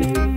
happy.